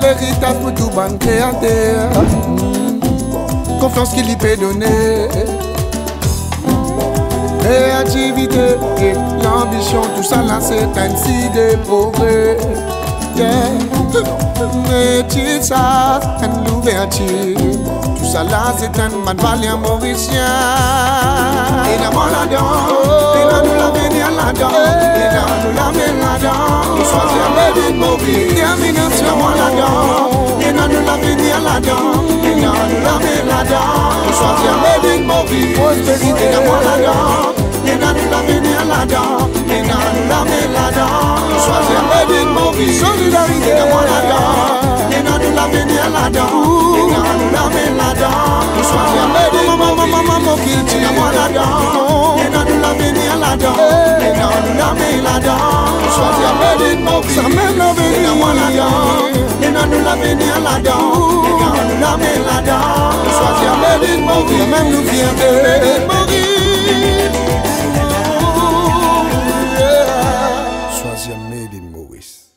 L'héritage pour tout créateur Confiance qu'il y peut donner Créativité et l'ambition Tout ça là c'est un signe de progrès yeah. Ça, une ouverture Tout ça là c'est un mauricien. Et là-dedans. Et dans nous l'avenir là-dedans. Et dans nous l'avenir là-dedans. De mobile Détermination là-dedans. Et dans nous l'avenir là-dedans. Et dans nous l'avenir là-dedans. Nous choisir la vie de mobile Donne-moi la dent. Les noms de l'avenir là-dedans. Les noms de l'avenir là-dedans. Nous sommes jamais des maman, maman, maman qui tue. Donne-moi la dent. Les noms de l'avenir là-dedans. Les noms de l'avenir là-dedans. Nous sommes jamais des maman, jamais l'avenir. Donne-moi la dent. Les noms de l'avenir là-dedans. Les noms de l'avenir là-dedans. Nous sommes jamais des maman, même nous vient de mourir. Troisième Made in Maurice.